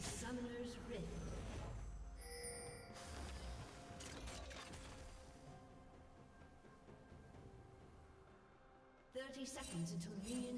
Summoner's Rift. Thirty seconds until minions